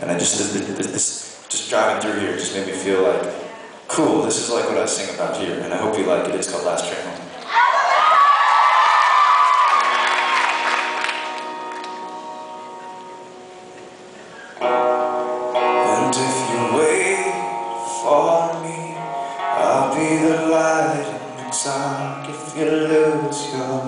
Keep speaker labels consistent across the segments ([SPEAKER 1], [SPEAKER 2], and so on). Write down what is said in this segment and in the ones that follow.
[SPEAKER 1] And I just, this, this, just driving through here just made me feel like, cool, this is like what I sing about here, and I hope you like it. It's called Last Train Home. And if you wait for me, I'll be the light in the dark if you lose your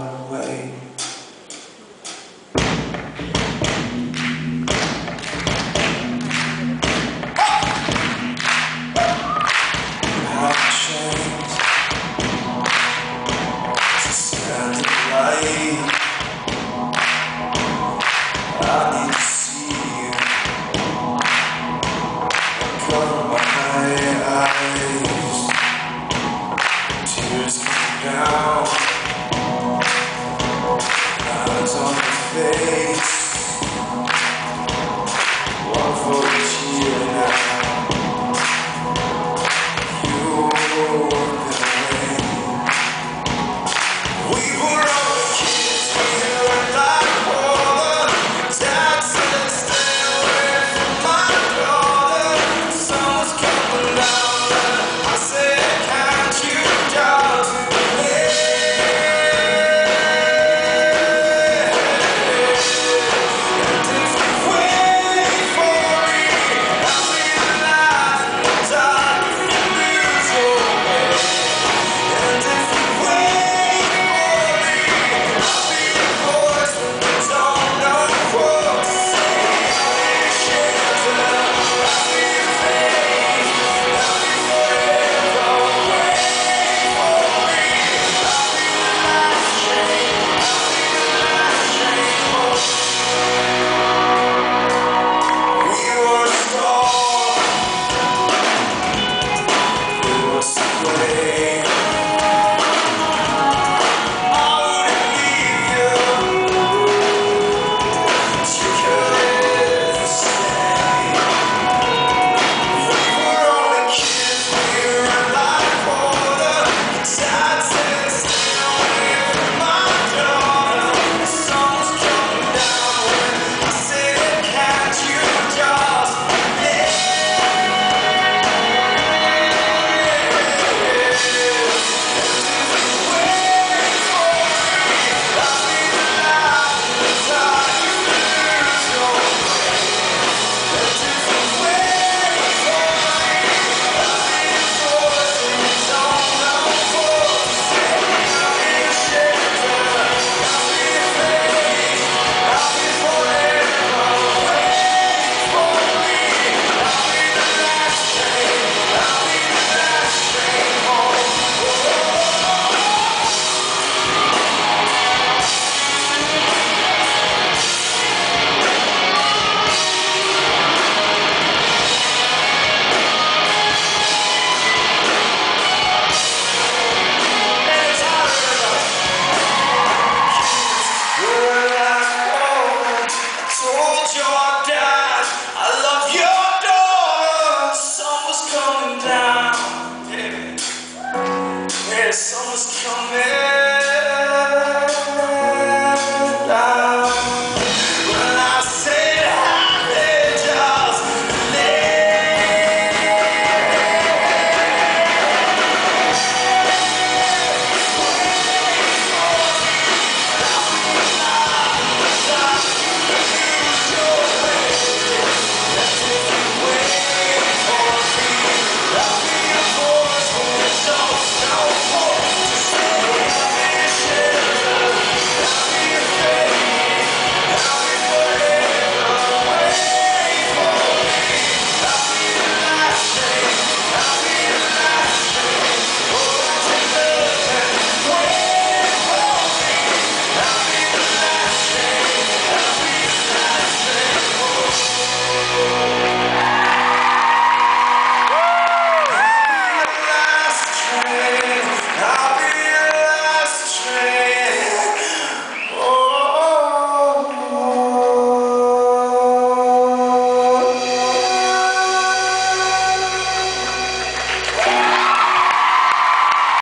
[SPEAKER 1] on his face.